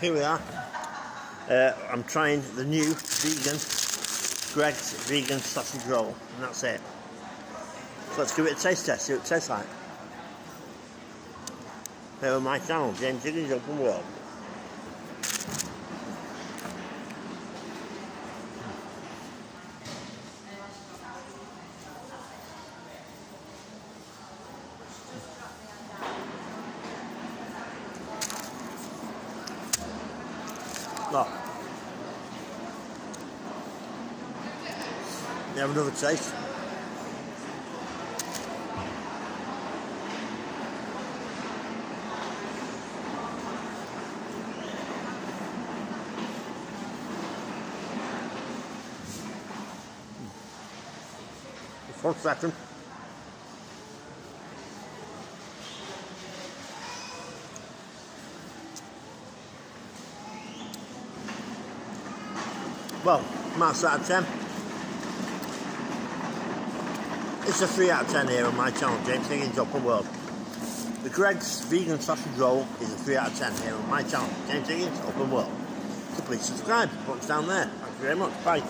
here we are. Uh, I'm trying the new vegan Greggs vegan sausage roll, and that's it. So let's give it a taste test, see what it tastes like. Here on my channel, James Higgins Open World. Oh. You have another taste. One second. Well, marks out of 10. It's a 3 out of 10 here on my channel, James Higgins Open World. The Greggs Vegan Sausage Roll is a 3 out of 10 here on my channel, James Higgins Open World. So please subscribe, button's down there. Thank you very much, bye.